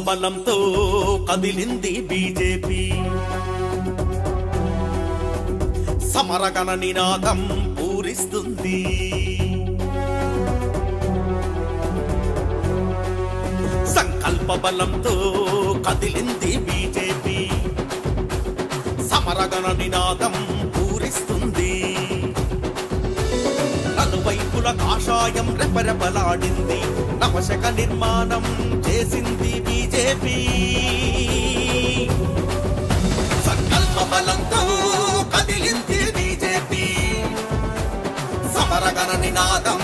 బలంతో కదిలింది బీజేపీ. సమరగణ నినాదం పూరిస్తుంది. సంకల్ప బలంతో కదిలింది బీజేపీ. సమరగణ నినాదం పూరిస్తుంది. నలువైపుల కాషాయం రెపరెపలాడింది. నవశక నిర్మాణం చేసింది బీజేపీ. సంకల్ప బలంతో కదిలింది బీజేపీ. సమరగణ నినాదం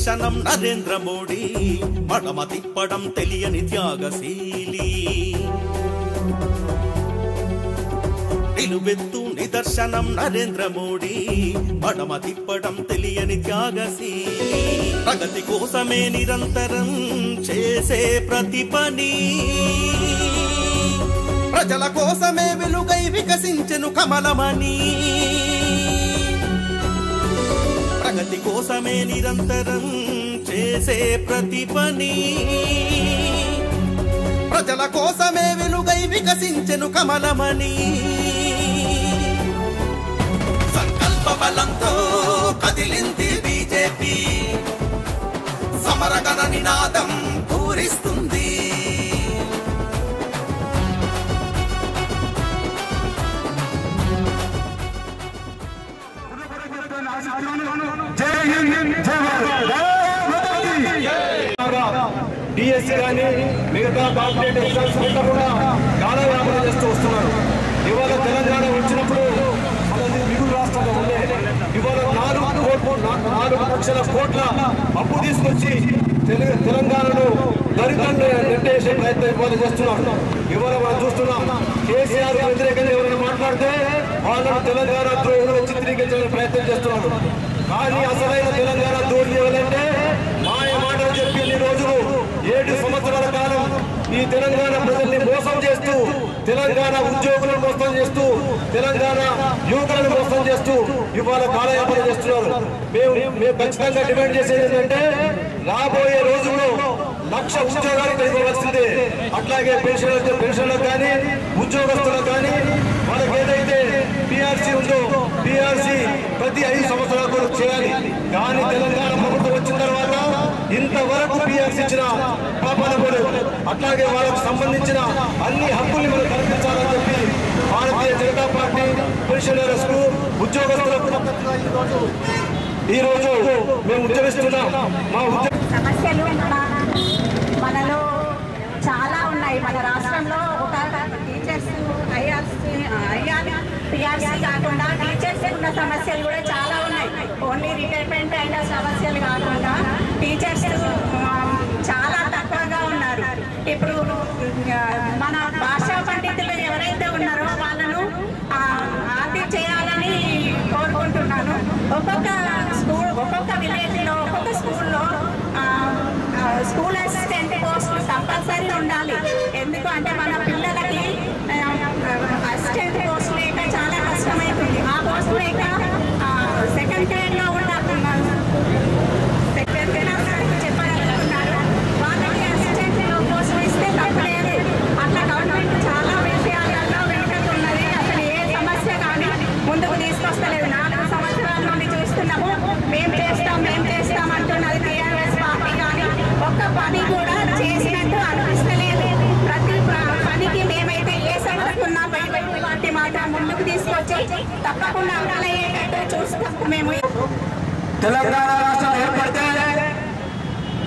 దర్శనం నరేంద్ర మోడీ మడమ తిప్పడం తెలియని త్యాగశీలి. నిలువెత్తు నిదర్శనం నరేంద్ర మోడీ మడమ తిప్పడం తెలియని త్యాగశీలి. ప్రగతి కోసమే నిరంతరం చేసే ప్రతి పని. ప్రజల కోసమే వెలుగై వికసించెను కమలమని ప్రగతి కోసమే నిరంతరం చేసే ప్రతి పని. ప్రజల కోసమే వెలుగై వికసించెను కమలమని సంకల్ప బలంతో కదిలింది బీజేపీ. సమరగణ నినాదం పూరిస్తూ డిఎస్సి కానీ మిగతా కాంపిటేటివ్ ఎగ్జామ్స్ అంతా కూడా కాలయాపన చేస్తూ వస్తున్నారు. ఇవాళ తెలంగాణ వచ్చినప్పుడు మనది మిగులు రాష్ట్రంలో ఉండే ఇవాళ నాలుగు కోట్లు నా- నాలుగు లక్షల కోట్ల అప్పు తీసుకొచ్చి తెలు- తెలంగాణను దరిద్రంలో నెట్టేసే ప్రయత్నం ఇవాళ చేస్తున్నారు. ఇవాళ మనం చూస్తున్నాం కేసీఆర్ వ్యతిరేకంగా ఎవరైనా మాట్లాడితే వాళ్ళను తెలంగాణ ద్రోహులు చిత్రీకరించే ప్రయత్నం చేస్తున్నారు. కానీ అసలైన తెలంగాణ ద్రోహి ఎవరంటే మాయ మాటలు చెప్పి ఇన్ని రోజులు ఏడు సంవత్సరాల కాలం ఈ తెలంగాణ ప్రజల్ని మోసం చేస్తూ తెలంగాణ ఉద్యోగులను మోసం చేస్తూ తెలంగాణ యువకులను మోసం చేస్తూ ఇవాళ కాలయాపన చేస్తున్నారు. మేము మేము ఖచ్చితంగా డిమాండ్ చేసేది ఏంటంటే రాబోయే రోజుల్లో లక్ష ఉద్యోగాలు పెంచవలసిందే అట్లాగే పెన్షన్ పెన్షన్లకు కానీ ఉద్యోగస్తులకు కానీ వాళ్ళకి ఏదైతే పిఆర్సీ ఉందో పిఆర్సీ ప్రతి ఐదు సంవత్సరాలకు చేయాలి. కానీ తెలంగాణ ప్రభుత్వం వచ్చిన తర్వాత ఇంతవరకు పిఆర్సీ ఇచ్చిన పాపాన పోలేదు అట్లాగే వాళ్ళకు సంబంధించిన అన్ని హక్కుల్ని మనం కల్పించాలని చెప్పి భారతీయ జనతా పార్టీ పెన్షనర్స్కు ఉద్యోగస్తులకు ఈ రోజు మేము ఉద్యమిస్తున్నాం. మా ఉద్యోగ సమస్యలు మనలో మన రాష్ట్రంలో ఒక టీచర్స్ ఐఆర్సీ ఐఆర్ పిఆర్సీ కాకుండా టీచర్స్ ఉన్న సమస్యలు కూడా చాలా ఉన్నాయి. ఓన్లీ రిటైర్మెంట్ అయిన సమస్యలు కాకుండా టీచర్స్ చాలా తక్కువగా ఉన్నారు. ఇప్పుడు మన భాషా పండితులు ఎవరైతే ఉన్నారో వాళ్ళను ఆ, చేయాలని కోరుకుంటున్నాను. ఒక్కొక్క స్కూల్ ఒక్కొక్క విలేజ్లో ఒక్కొక్క స్కూల్లో స్కూల్ అసిస్టెంట్ పోస్ట్ కంపల్సరీ ఉండాలి. ఎందుకు అంటే మన పిల్లలకి ఫస్ట్ అసిస్టెంట్ పోస్ట్ లేక చాలా కష్టమవుతుంది ఆ పోస్ట్ లేక సెకండ్ సెకండ్ గ్రేడ్లో ఉన్న సెకండ్ గ్రేడ్ చెప్పగలుగుతున్నారు వాళ్ళకి అసిస్టెంట్ పోస్ట్ ఇస్తే తప్పలేదు అట్లా గవర్నమెంట్ చాలా విషయాలలో వెనుకకున్నది అసలు ఏ సమస్య కానీ ముందుకు తీసుకొస్తలేదు నాలుగు సంవత్సరాల నుండి చూస్తున్నాము మేము చేస్తాం మేము చేస్తాం అంటున్నది టీఆర్ఎస్ పార్టీ కానీ ఒక్క పని కూడా చేసినట్టు అనిపిస్తలేదు ప్రతి ప- పనికి మేమైతే ఏ సమస్య ఉన్నా బయట పార్టీ మాత్రం ముందుకు తీసుకొచ్చి తప్పకుండా అమలయ్యేటట్టు చూస్తాము మేము తెలంగాణ రాష్ట్రం ఏర్పడితే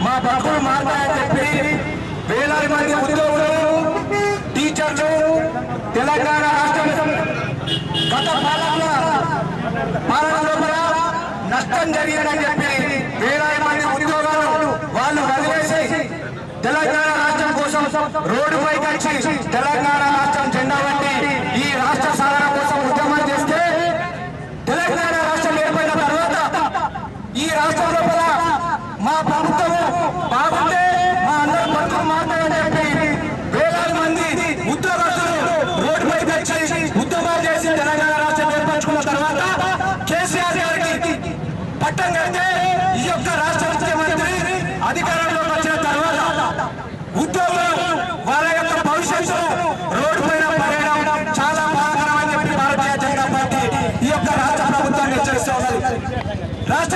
మా బతుకులు మారుతాయని చెప్పి వేలాది మంది ఉద్యోగులు టీచర్లు తెలంగాణ రాష్ట్రం గత పాలన పాలన లోపల నష్టం జరిగిందని చెప్పి వేలాది మంది ఉద్యోగాలు వాళ్ళు వదిలేసి తెలంగాణ రాష్ట్రం కోసం రోడ్డుపైకి వచ్చి తెలంగాణ రాష్ట్రం జెండా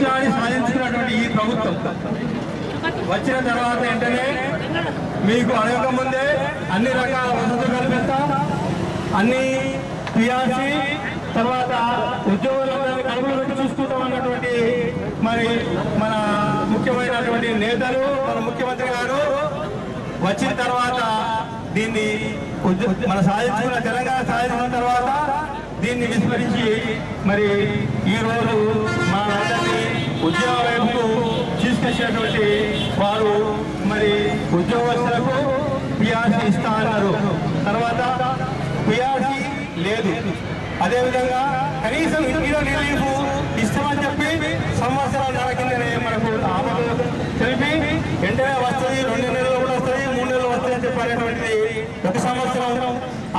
కొట్లాడి సాధించుకున్నటువంటి ఈ ప్రభుత్వం వచ్చిన తర్వాత వెంటనే మీకు అడగక ముందే అన్ని రకాల వసతులు కల్పిస్తాం. అన్ని పిఆర్సి తర్వాత ఉద్యోగులందరినీ కడుపులు పెట్టి చూసుకుంటాం అన్నటువంటి మరి మన ముఖ్యమైనటువంటి నేతలు మన ముఖ్యమంత్రి గారు వచ్చిన తర్వాత దీన్ని మన సాధించుకున్న తెలంగాణ సాధించిన తర్వాత దీన్ని విస్మరించి మరి ఈ రోజు మా అందరినీ ఉద్యోగ వైపుకు తీసుకొచ్చినటువంటి వారు మరి ఉద్యోగస్తులకు పిఆర్సీ ఇస్తా అన్నారు తర్వాత పిఆర్సీ లేదు. అదేవిధంగా కనీసం ఇంటిలో రిలీఫ్ ఇస్తామని చెప్పి సంవత్సరాలు కిందనే మనకు ఆమోదం తెలిపి వెంటనే వస్తుంది రెండు నెలలు కూడా వస్తుంది మూడు నెలలు వస్తాయని చెప్పనేటువంటిది ఒక సంవత్సరం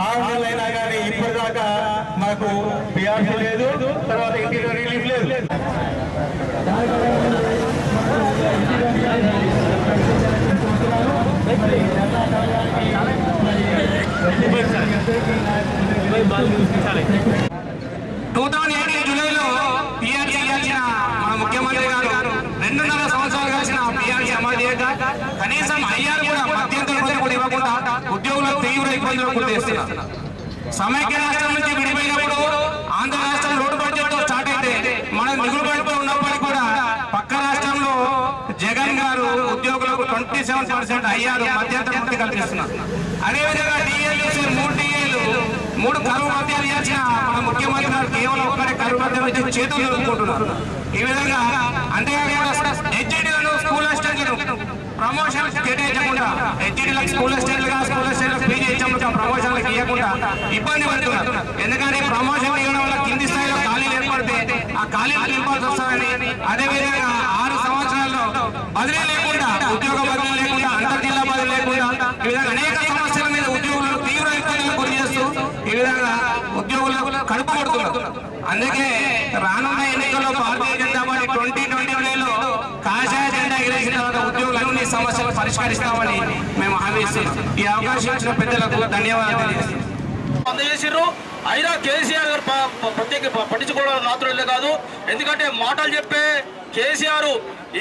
ఆరు నెలలు అయినా కానీ ఇప్పటిదాకా మనకు పిఆర్సీ లేదు తర్వాత ఇంటిలో రిలీఫ్ లేదు టూ థౌజండ్ ఎయిటీన్ జూలైలో పిఆర్సీ ఇచ్చిన మన ముఖ్యమంత్రి గారు రెండున్నర సంవత్సరాలు కలిసిన పిఆర్సీ అమలు చేయక కనీసం ఐఆర్ కూడా మధ్యంతర భృతి కూడా ఇవ్వకుండా ఉద్యోగులకు తీవ్ర ఇబ్బందులకు గురి చేస్తున్నారు. సమైక్య రాష్ట్రం నుంచి విడిపోయినప్పుడు ఆంధ్ర రాష్ట్రం రోడ్డు బడ్జెట్తో స్టార్ట్ అయితే మనం మిగులు పడిపోయి ఉన్నప్పటికీ కూడా పక్క రాష్ట్రంలో జగన్ గారు ఉద్యోగులకు ట్వంటీ సెవెన్ పర్సెంట్ అయ్యారు మధ్యంతర భృతి కల్పిస్తున్నారు అదేవిధంగా డిఎల్యూసీ మూడు డిఏలు మూడు కరువు మధ్యాలు ఇచ్చిన మన ముఖ్యమంత్రి గారు కేవలం ఒక్కడే కరువు మధ్యం ఇచ్చి చేతులు నిలుపుకుంటున్నారు ఈ విధంగా అంతేకాకుండా హెచ్ఐడీలను స్కూల్ అసిస్టెంట్లను ప్రమోషన్ కేటాయించకుండా హెచ్ఐడీలకు స్కూల్ అసిస్టెంట్లుగా స్కూల్ అసిస్టెంట్లకు పీజీ ఇచ్చాము ప్రమోషన్లకు ఇవ్వకుండా ఇబ్బంది పడుతున్నారు. ఎందుకంటే ప్రమోషన్ ఇవ్వడం వల్ల కింది స్థాయిలో ఖాళీలు ఏర్పడితే ఆ ఖాళీలు నింపాల్సి వస్తాయని అదేవిధంగా ఆరు బదిలీ లేకుండా ఉద్యోగ బదిలీ లేకుండా అంతర్ జిల్లా బదిలీ లేకుండా ఈ విధంగా అనేక సమస్యల మీద ఉద్యోగులు తీవ్ర ఇబ్బందులకు గురి చేస్తూ ఈ విధంగా ఉద్యోగులకు కడుపు కొడుతున్నారు. అందుకే రానున్న ఎన్నికల్లో Bharatiya Janata Party twenty twenty లో కాషాయ జెండా ఎగిరేసిన తర్వాత ఉద్యోగులన్నీ సమస్యలు పరిష్కరిస్తామని మేము హామీ ఇస్తున్నాం. ఈ అవకాశం ఇచ్చిన పెద్దలకు ధన్యవాదాలు అందజేసారు అయినా కేసీఆర్ గారు ప్రత్యేక పట్టించుకోవడం కాదు ఎందుకంటే మాటలు చెప్పే కేసీఆర్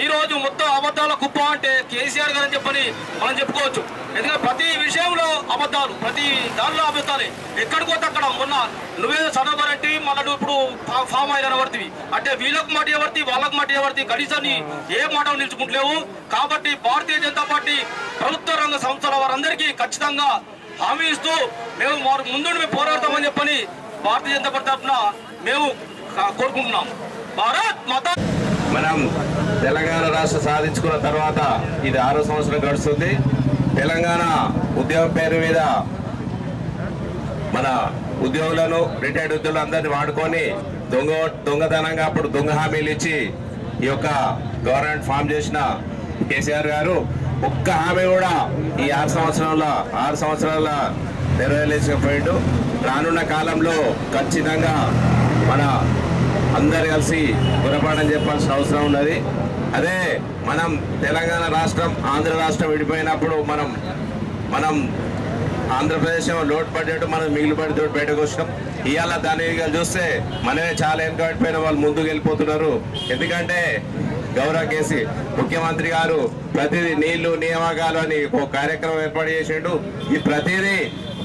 ఈ రోజు మొత్తం అబద్ధాల కుప్ప అంటే కేసీఆర్ గారు అని చెప్పని మనం చెప్పుకోవచ్చు. ఎందుకంటే ప్రతి విషయంలో అబద్ధాలు ప్రతి దానిలో అబద్ధాలే. ఎక్కడికి పోతే అక్కడ మొన్న నువ్వేదో చదవబరంటి మళ్ళీ ఇప్పుడు ఫామ్ అయిన పడుతుంది అంటే వీళ్ళకు మాట ఎవరిది వాళ్ళకు మాట ఎవరిది కనీసం ఏ మాట నిలుచుకుంటలేవు. కాబట్టి భారతీయ జనతా పార్టీ ప్రభుత్వ రంగ సంస్థల వారందరికీ ఖచ్చితంగా హామీ ఇస్తూ మేము వారు ముందు మేము పోరాడతామని చెప్పని భారతీయ జనతా పార్టీ తరఫున మేము కోరుకుంటున్నాం. భారత్ మాతా మనం తెలంగాణ రాష్ట్ర సాధించుకున్న తర్వాత ఇది ఆరో సంవత్సరం గడుస్తుంది. తెలంగాణ ఉద్యోగ పేరు మీద మన ఉద్యోగులను రిటైర్డ్ ఉద్యోగులు అందరినీ వాడుకొని దొంగ దొంగతనంగా అప్పుడు దొంగ హామీలు ఇచ్చి ఈ యొక్క గవర్నమెంట్ ఫామ్ చేసిన కేసీఆర్ గారు ఒక్క హామీ కూడా ఈ ఆరు సంవత్సరాల ఆరు సంవత్సరాల నెరవేర్చకపోయాడు రానున్న కాలంలో ఖచ్చితంగా మన అందరు కలిసి గుణపాఠం చెప్పాల్సిన అవసరం ఉన్నది. అదే మనం తెలంగాణ రాష్ట్రం ఆంధ్ర రాష్ట్రం విడిపోయినప్పుడు మనం మనం ఆంధ్రప్రదేశ్ లోటు బడ్జెట్ మనం మిగిలి పడితో బయటకు వచ్చినాం. ఇవాళ దాని చూస్తే మనమే చాలా వెనుకబడిపోయిన వాళ్ళు ముందుకు వెళ్ళిపోతున్నారు. ఎందుకంటే గౌరవ కేసీ ముఖ్యమంత్రి గారు ప్రతిదీ నీళ్ళు నియామకాలు అని ఒక కార్యక్రమం ఏర్పాటు చేసిండు. ఈ ప్రతిదీ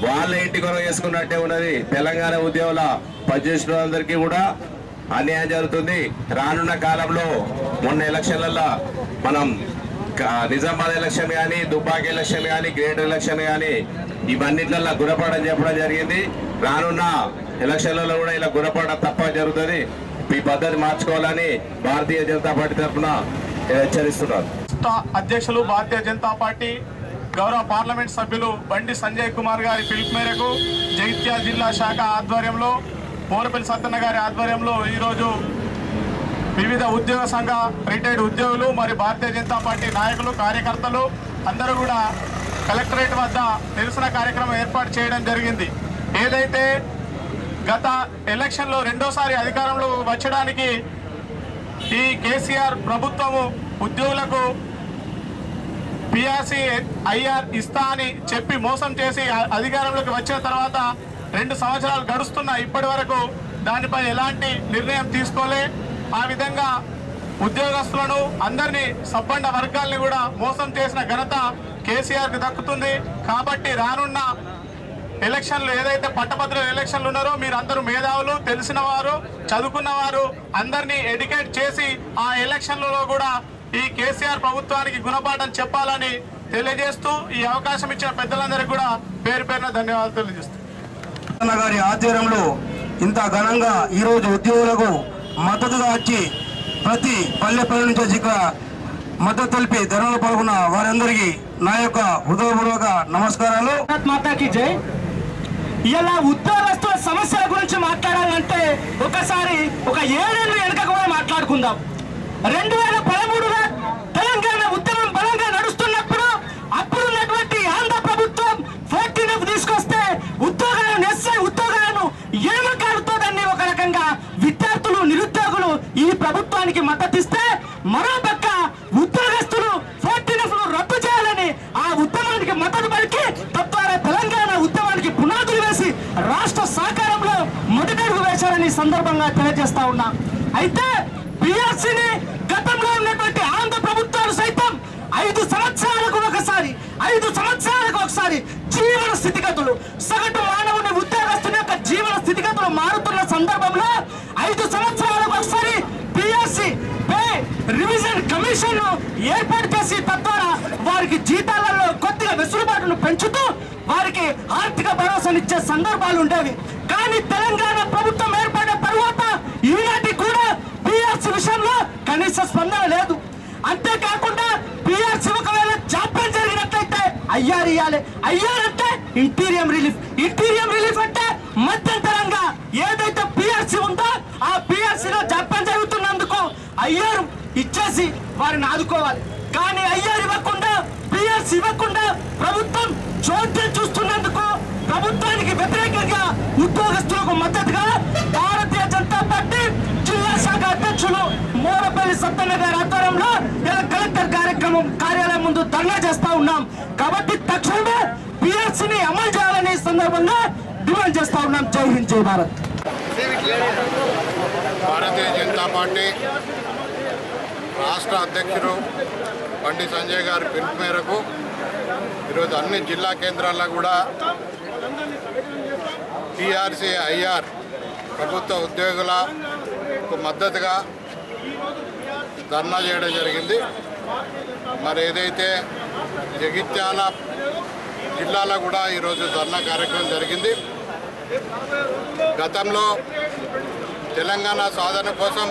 వాళ్ళ ఇంటి కొరకు చేసుకున్నట్టే ఉన్నది. తెలంగాణ ఉద్యోగుల పనిచేసిన వాళ్ళందరికీ కూడా అన్యాయం జరుగుతుంది. రానున్న కాలంలో మొన్న ఎలక్షన్లలో మనం నిజామాబాద్ ఎలక్షన్ కానీ దుబ్బాకి ఎలక్షన్ కానీ గ్రేటర్ ఎలక్షన్ కానీ ఇవన్నిట్లలో గురపడని చెప్పడం జరిగింది. రానున్న ఎలక్షన్లలో కూడా ఇలా గుణపాఠం తప్ప జరుగుతుంది. ఈ పద్ధతి మార్చుకోవాలని భారతీయ జనతా పార్టీ తరఫున హెచ్చరిస్తున్నారు. అధ్యక్షులు భారతీయ జనతా పార్టీ గౌరవ పార్లమెంట్ సభ్యులు బండి సంజయ్ కుమార్ గారి పిలుపు మేరకు జగిత్యాల జిల్లా శాఖ ఆధ్వర్యంలో పోరపల్లి సత్తన్న గారి ఆధ్వర్యంలో ఈరోజు వివిధ ఉద్యోగ సంఘ రిటైర్డ్ ఉద్యోగులు మరి భారతీయ జనతా పార్టీ నాయకులు కార్యకర్తలు అందరూ కూడా కలెక్టరేట్ వద్ద నిరసన కార్యక్రమం ఏర్పాటు చేయడం జరిగింది. ఏదైతే గత ఎలక్షన్లో రెండోసారి అధికారంలో వచ్చడానికి ఈ కేసీఆర్ ప్రభుత్వము ఉద్యోగులకు పిఆర్సీ ఐఆర్ ఇస్తా అని చెప్పి మోసం చేసి అధికారంలోకి వచ్చిన తర్వాత రెండు సంవత్సరాలు గడుస్తున్నా ఇప్పటి వరకు దానిపై ఎలాంటి నిర్ణయం తీసుకోలే. ఆ విధంగా ఉద్యోగస్తులను అందరినీ సబ్బండ వర్గాల్ని కూడా మోసం చేసిన ఘనత కేసీఆర్కి దక్కుతుంది. కాబట్టి రానున్న ఎలక్షన్లు ఏదైతే పట్టభద్రుల ఎలక్షన్లు ఉన్నారో మీరు అందరూ మేధావులు తెలిసిన వారు చదువుకున్న వారు అందరినీ ఎడ్యుకేట్ చేసి ఆ ఎలక్షన్లలో కూడా ఈ కేసీఆర్ ప్రభుత్వానికి గుణపాఠం చెప్పాలని తెలియజేస్తూ ఈ అవకాశం ఇచ్చిన పెద్దలందరికీ కూడా పేరు పేరున ధన్యవాదాలు తెలియజేస్తాను అన్న గారి ఆధ్వర్యంలో ఇంత ఘనంగా ఈరోజు ఉద్యోగులకు మద్దతుగా వచ్చి ప్రతి పల్లె పల్లె నుంచి వచ్చి ఇక్కడ మద్దతు తెలిపి ధర్మలో పాల్గొన్న వారందరికీ నా యొక్క హృదయపూర్వక నమస్కారాలు. మాతాకి జై. ఇలా ఉద్యోగస్తుల సమస్యల గురించి మాట్లాడాలంటే ఒకసారి ఒక ఏడేళ్ళు వెనుకకు కూడా మాట్లాడుకుందాం. రెండు వేల పదమూడులో తెలంగాణ ఉద్యమం బలంగా నడుస్తున్నప్పుడు అప్పుడున్నటువంటి ఆంధ్ర ప్రభుత్వం ఫోర్టీన్ ఎఫ్ తీసుకొస్తే ఉద్యోగాలను ఎస్ఐ ఉద్యోగాలను ఏమకాడుతో దాన్ని ఒక రకంగా విద్యార్థులు నిరుద్యోగులు ఈ ప్రభుత్వానికి మద్దతిస్తే మరో పక్క ఉద్యోగస్తులు ఫోర్టీన్ ఎఫ్ రద్దు చేయాలని ఆ ఉద్యమానికి మద్దతు పలికి తద్వారా తెలంగాణ ఉద్యమానికి పునాదులు వేసి రాష్ట్ర సహకారంలో మొదటడుగు వేశారని సందర్భంగా తెలియజేస్తా ఉన్నా. అయితే పిఎస్సిని గతంలో ఉన్నటువంటి ఆంధ్ర ప్రభుత్వాలు సైతం ఐదు సంవత్సరాలకు ఒకసారి ఐదు సంవత్సరాలకు ఒకసారి జీవన స్థితిగతులు సగటు మానవుని ఉద్యోగస్తుని యొక్క జీవన స్థితిగతులు మారుతున్న సందర్భంలో ఐదు సంవత్సరాలకు ఒకసారి పిఎస్సి పే రివిజన్ కమిషన్ ఏర్పాటు చేసి తద్వారా వారికి జీతాలలో కొద్దిగా వెసులుబాటును పెంచుతూ వారికి ఆర్థిక భరోసానిచ్చే సందర్భాలు ఉండేవి. కానీ తెలంగాణ ప్రభుత్వం ఏర్పడిన తరువాత ఈనాటి కూడా పిఆర్సీ విషయంలో కనీస స్పందన లేదు. అంతేకాకుండా పిఆర్సీ ఒకవేళ జాప్యం జరిగినట్లయితే అయ్యారు ఇవ్వాలి అయ్యారు అంటే ఇంటీరియం రిలీఫ్. ఇంటీరియం రిలీఫ్ అంటే మధ్యంతరంగా ఏదైతే పిఆర్సీ ఉందో ఆ పిఆర్సీలో జాప్యం జరుగుతున్నందుకు అయ్యారు ఇచ్చేసి వారిని ఆదుకోవాలి. కానీ ఐఆర్ ఇవ్వకుండా బిఎస్ ఇవ్వకుండా ప్రభుత్వం చోద్యం చూస్తున్నందుకు ప్రభుత్వానికి వ్యతిరేకంగా ఉద్యోగస్తులకు మద్దతుగా భారతీయ జనతా పార్టీ జిల్లా శాఖ అధ్యక్షులు మూలపల్లి సత్తన్న గారి ఆధ్వర్యంలో ఇలా కలెక్టర్ కార్యక్రమం కార్యాలయం ముందు ధర్నా చేస్తా ఉన్నాం. కాబట్టి తక్షణమే బిఎస్సిని అమలు చేయాలనే సందర్భంగా డిమాండ్ చేస్తా ఉన్నాం. జై హింద్ జై భారత్. భారతీయ జనతా పార్టీ రాష్ట్ర అధ్యక్షుడు బండి సంజయ్ గారి పిలుపు మేరకు ఈరోజు అన్ని జిల్లా కేంద్రాల్లో కూడా టీఆర్సీ ఐఆర్ ప్రభుత్వ ఉద్యోగులకు మద్దతుగా ధర్నా చేయడం జరిగింది. మరి ఏదైతే జగిత్యాల జిల్లాలో కూడా ఈరోజు ధర్నా కార్యక్రమం జరిగింది. గతంలో తెలంగాణ సాధన కోసం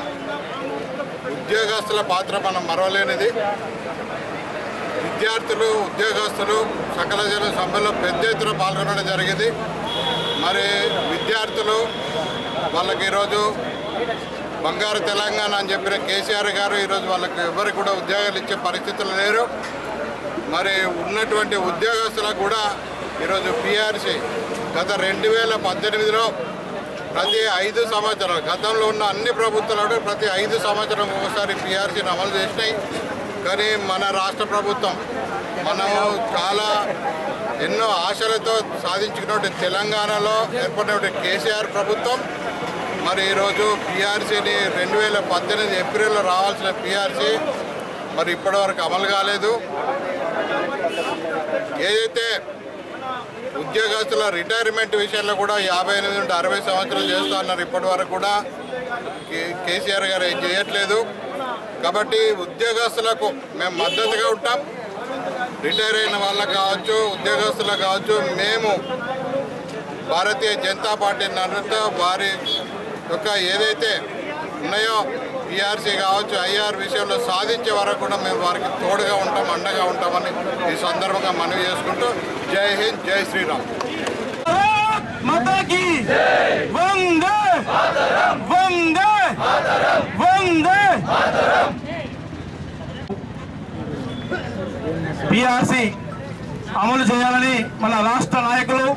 ఉద్యోగస్తుల పాత్ర మనం మరవలేనిది. విద్యార్థులు ఉద్యోగస్తులు సకల జన సభలో పెద్ద ఎత్తున పాల్గొనడం జరిగింది. మరి విద్యార్థులు వాళ్ళకి ఈరోజు బంగారు తెలంగాణ అని చెప్పిన కేసీఆర్ గారు ఈరోజు వాళ్ళకి ఎవరికి కూడా ఉద్యోగాలు ఇచ్చే పరిస్థితులు లేరు. మరి ఉన్నటువంటి ఉద్యోగస్తులకు కూడా ఈరోజు పిఆర్సీ గత రెండు వేల పద్దెనిమిదిలో ప్రతి ఐదు సంవత్సరాలు గతంలో ఉన్న అన్ని ప్రభుత్వాలు ప్రతి ఐదు సంవత్సరం ఒకసారి పిఆర్సీని అమలు చేసినాయి. కానీ మన రాష్ట్ర ప్రభుత్వం మనము చాలా ఎన్నో ఆశలతో సాధించుకున్నటువంటి తెలంగాణలో ఏర్పడినటువంటి కేసీఆర్ ప్రభుత్వం మరి ఈరోజు పిఆర్సీని రెండు వేల పద్దెనిమిది ఏప్రిల్లో రావాల్సిన పిఆర్సీ మరి ఇప్పటివరకు అమలు కాలేదు. ఏదైతే ఉద్యోగస్తుల రిటైర్మెంట్ విషయంలో కూడా యాభై ఎనిమిది నుండి అరవై సంవత్సరాలు చేస్తూ ఉన్నారు ఇప్పటి వరకు కూడా. కే- కేసీఆర్ గారు ఏం చేయట్లేదు. కాబట్టి ఉద్యోగస్తులకు మేము మద్దతుగా ఉంటాం. రిటైర్ అయిన వాళ్ళకు కావచ్చు ఉద్యోగస్తులకు కావచ్చు మేము భారతీయ జనతా పార్టీ నడుతో వారి యొక్క ఏదైతే ఉన్నాయో ఈఆర్సీ కావచ్చు ఐఆర్ విషయంలో సాధించే వరకు కూడా మేము వారికి తోడుగా ఉంటాం అండగా ఉంటామని ఈ సందర్భంగా మనవి చేసుకుంటూ జై హింద్ జై శ్రీరామ్. బీఆర్సీ అమలు చేయాలని మన రాష్ట్ర నాయకులు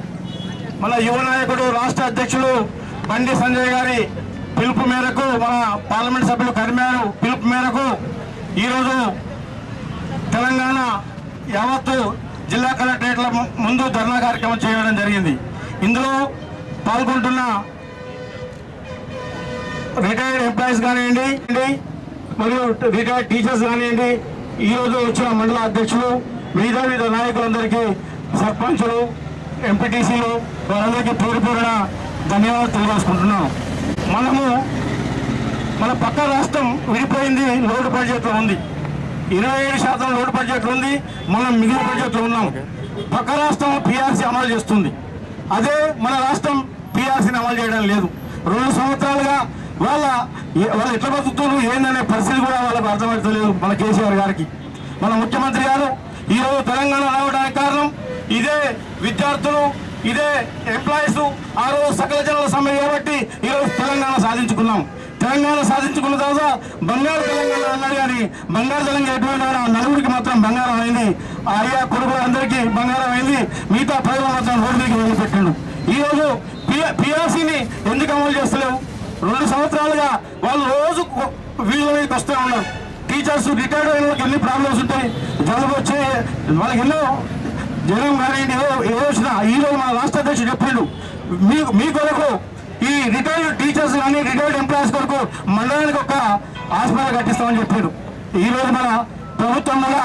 మన యువ నాయకుడు రాష్ట్ర అధ్యక్షులు బండి సంజయ్ గారి పిలుపు మేరకు మన పార్లమెంట్ సభ్యులు కరిమారు పిలుపు మేరకు ఈరోజు తెలంగాణ యావత్తు జిల్లా కలెక్టరేట్ల ముందు ధర్నా కార్యక్రమం చేయడం జరిగింది. ఇందులో పాల్గొంటున్న రిటైర్డ్ ఎంప్లాయీస్ కానివ్వండి మరియు రిటైర్డ్ టీచర్స్ కానివ్వండి ఈ రోజు వచ్చిన మండల అధ్యక్షులు వివిధ వివిధ నాయకులందరికీ సర్పంచులు ఎంపీటీసీలు వారందరికీ పేరు పేరున ధన్యవాదాలు తెలియజేసుకుంటున్నాం. మనము మన పక్క రాష్ట్రం విడిపోయింది లోటు బడ్జెట్లో ఉంది. ఇరవై ఏడు శాతం లోటు బడ్జెట్లో ఉంది మనం మిగిలిన బడ్జెట్లో ఉన్నాం. పక్క రాష్ట్రం పిఆర్సీ అమలు చేస్తుంది. అదే మన రాష్ట్రం పిఆర్సీని అమలు చేయడం లేదు. రెండు సంవత్సరాలుగా వాళ్ళ వాళ్ళు ఎట్లా బతుకుతున్నారు ఏందనే పరిస్థితి కూడా వాళ్ళకు అర్థమవుతలేదు మన కేసీఆర్ గారికి. మన ముఖ్యమంత్రి గారు ఈరోజు తెలంగాణ రావడానికి కారణం ఇదే విద్యార్థులు ఇదే ఎంప్లాయీస్ ఆ రోజు సకల జనాల సమ్మె కాబట్టి ఈరోజు తెలంగాణ సాధించుకున్నాం. తెలంగాణ సాధించుకున్న తర్వాత బంగారు తెలంగాణ అన్నాడు కానీ బంగారు తెలంగాణ ఎటువంటి ఆ నలుగురికి మాత్రం బంగారం అయింది. అయ్యా కొడుకులు అందరికీ బంగారం అయింది. మిగతా ప్రజలు మాత్రం రోడ్డు మీదకి వదిలిపెట్టాడు ఈ పిఆర్సీని ఎందుకు అమలు చేస్తలేవు? రెండు సంవత్సరాలుగా వాళ్ళు రోజు కొ- వీళ్ళ మీదకి వస్తూ ఉన్నారు. టీచర్స్ రిటైర్డ్ అయిన వాళ్ళకి ఎన్ని ప్రాబ్లమ్స్ ఉంటాయి? జలుబు వచ్చే వాళ్ళకి ఎన్నో జగన్ కానివ్వండి ఏదో ఏదో ఈ రోజు మన రాష్ట్ర అధ్యక్షుడు చెప్పిండు. మీ మీ కొరకు ఈ రిటైర్డ్ టీచర్స్ కానీ రిటైర్డ్ ఎంప్లాయీస్ కొరకు మండలానికి ఒక హాస్పిటల్ కట్టిస్తామని చెప్పారు ఈ రోజు మన ప్రభుత్వం వల్ల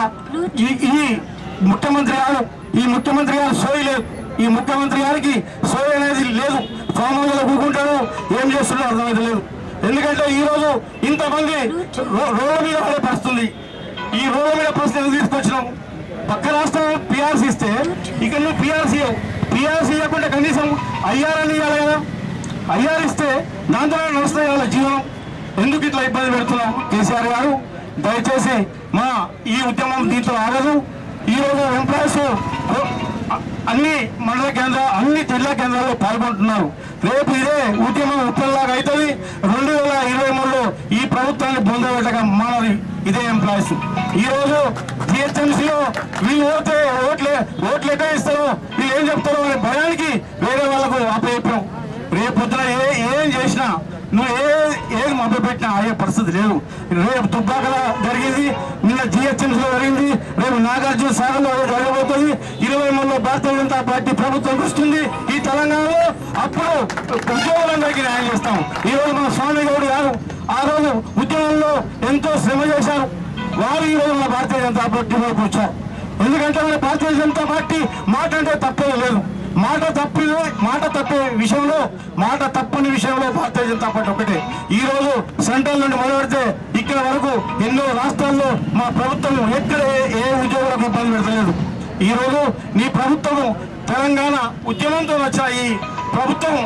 ఈ ఈ ముఖ్యమంత్రి గారు ఈ ముఖ్యమంత్రి గారు సోయి లేదు ఈ ముఖ్యమంత్రి గారికి సోయి అనేది లేదు. ఫామ్ కూకుంటాడు ఏం చేస్తున్నాడు అర్థమైతే లేదు. ఎందుకంటే ఈరోజు ఇంతమంది రో- రోడ్ల మీద పడే పరిస్థితుంది. ఈ రోడ్ల మీద పరిస్థితి తీసుకొచ్చినాము తీసుకొచ్చినాం? పక్క రాష్ట్రం పిఆర్సీ ఇస్తే ఇక్కడ నువ్వు పిఆర్సీ పిఆర్సీ ఇవ్వకుండా కనీసం ఐఆర్ అని ఇవ్వాలి కదా. ఐఆర్ ఇస్తే దాంతో నడుస్తాయి వాళ్ళ జీవనం. ఎందుకు ఇట్లా ఇబ్బంది పెడుతున్నాం కేసీఆర్ గారు? దయచేసి మా ఈ ఉద్యమం దీంతో ఆగదు. ఈరోజు ఎంప్లాయీస్ అన్ని మండల కేంద్ర అన్ని జిల్లా కేంద్రాల్లో పాల్గొంటున్నారు. రేపు ఇదే ఉద్యమం ఉప్పల్లాగా అవుతుంది. రెండు వేల ఇరవై మూడులో ఈ ప్రభుత్వాన్ని బొందబెట్టగా మానది ఇదే ఎంప్లాయీస్. ఈరోజు జిహెచ్ఎంసీలో వీళ్ళు ఓటే ఓట్లే ఓట్లు ఎక్కడ ఇస్తారో వీళ్ళు ఏం చెప్తారో అనే భయానికి వేరే వాళ్ళకు అప్పచెప్పాం రేపు పొద్దున ఏ ఏం చేసినా నువ్వు ఏ ఏది మొదలుపెట్టినా అయ్యే పరిస్థితి లేదు. రేపు తుబ్బాకల జరిగింది నిన్న జిహెచ్ఎంసీలో జరిగింది రేపు నాగార్జున సాగర్లో జరగబోతుంది. ఇరవై మూడులో భారతీయ జనతా పార్టీ ప్రభుత్వం వస్తుంది ఈ తెలంగాణలో. అప్పుడు ఉద్యోగులందరికీ న్యాయం చేస్తాం. ఈ రోజు మన స్వామి గౌడ్ గారు ఆ రోజు ఉద్యమంలో ఎంతో శ్రమ చేశారు. వారు ఈ రోజు మన భారతీయ జనతా పార్టీలోకి వచ్చారు ఎందుకంటే మన భారతీయ జనతా పార్టీ మాట అంటే తప్పేది లేదు. మాట తప్పి మాట తప్పే విషయంలో మాట తప్పని విషయంలో భారతీయ జనతా పార్టీ ఒకటి ఈ రోజు సెంట్రల్ నుండి మొదలెడితే ఇక్కడ వరకు ఎన్నో రాష్ట్రాల్లో మా ప్రభుత్వం ఎక్కడ ఏ- ఏ ఉద్యోగులకు ఇబ్బంది పెడతలేదు. ఈ రోజు నీ ప్రభుత్వం తెలంగాణ ఉద్యమంతో వచ్చాయి. ప్రభుత్వం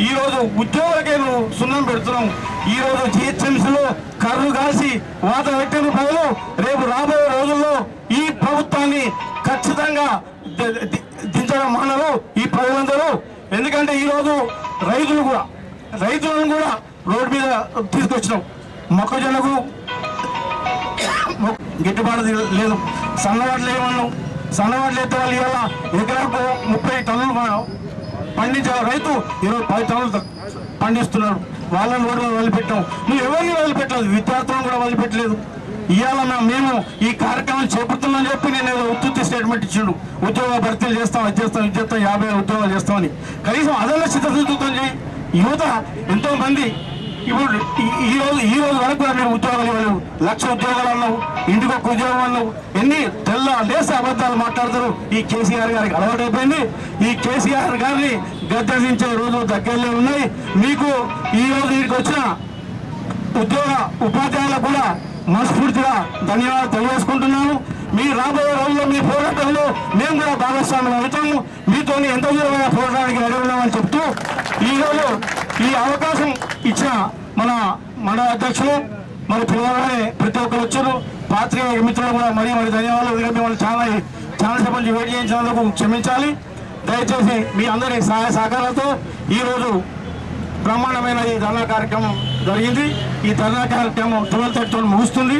ఈరోజు రోజు సున్నం పెడుతున్నాం ఈరోజు రోజు జిహెచ్ఎంసీలో కర్రు కాసి వాత పెట్టిన ప్రజలు రేపు రాబోయే రోజుల్లో ఈ ప్రభుత్వాన్ని ఖచ్చితంగా దించడం మానరు ఈ ప్రజలందరూ. ఎందుకంటే ఈరోజు రైతులు కూడా రైతులను కూడా రోడ్డు మీద తీసుకొచ్చినాం. మొక్కజొన్నకు మొ- గిట్టుబాటు లేదు. సన్నవాట్లు ఏమన్నాం సన్నవాట్లు ఎత్తే వాళ్ళు ఇవాళ ఎకరాకు ముప్పై టన్నులు మనం పండించే రైతు ఇరవై పది టన్నులు పండిస్తున్నారు వాళ్ళని కూడా వదిలిపెట్టాం. నువ్వు ఎవరిని వదిలిపెట్టలేదు? విద్యార్థులను కూడా వదిలిపెట్టలేదు. ఇవాళ మేము ఈ కార్యక్రమం చేపడుతున్నామని చెప్పి నేను ఏదో ఉత్తుత్తి స్టేట్మెంట్ ఇచ్చిండు. ఉద్యోగ భర్తీలు చేస్తాం అది చేస్తాం ఇది చేస్తాం యాభై ఉద్యోగాలు చేస్తామని. కనీసం అదన్నా చిత్తశుద్ధితో యువత ఎంతోమంది ఇప్పుడు ఈ- రోజు ఈ రోజు వరకు కూడా మీరు ఉద్యోగాలు ఇవ్వలేవు. లక్ష ఉద్యోగాలు అన్నావు ఇంటికి ఒక ఉద్యోగం అన్నావు. ఎన్ని తెల్ల లేసే అబద్ధాలు మాట్లాడతారు. ఈ కేసీఆర్ గారికి అలవాటైపోయింది ఈ కేసీఆర్ గారిని గద్దెదించే రోజులు దగ్గరలో ఉన్నాయి. మీకు ఈ రోజు ఇక్కడికి వచ్చిన ఉద్యోగ ఉపాధ్యాయులకు కూడా మనస్ఫూర్తిగా ధన్యవాదాలు తెలియజేసుకుంటున్నాను. మీ రాబోయే రోజుల్లో మీ పోరాటంలో మేము కూడా భాగస్వాములు అవుతాము. మీతో ఎంత దూరమైన పోరాటానికి రెడీ ఉన్నామని చెప్తూ ఈరోజు ఈ అవకాశం ఇచ్చిన మన మండల అధ్యక్షులు మరి పిల్లలనే ప్రతి ఒక్కరు వచ్చారు. పాత్రికేయ మిత్రులు కూడా మరీ మరి ధన్యవాదాలు. ఎందుకంటే మిమ్మల్ని చాలా చాలా సేపు నుంచి వెయిట్ చేయించినందుకు క్షమించాలి. దయచేసి మీ అందరి సహాయ సహకారాలతో ఈరోజు బ్రహ్మాండమైన ఈ ధర్నా కార్యక్రమం జరిగింది. ఈ ధర్నా కార్యక్రమం ట్వెల్వ్ థర్టీ ముగుస్తుంది.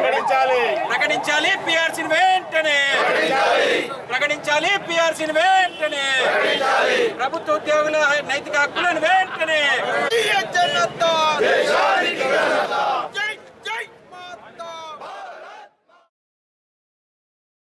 ప్రకటించాలి. ప్రకటించాలి పిఆర్సీని వెంటనే. ప్రకటించాలి. పిఆర్సీని వెంటనే. ప్రభుత్వ ఉద్యోగుల నైతిక హక్కులను వెంటనే.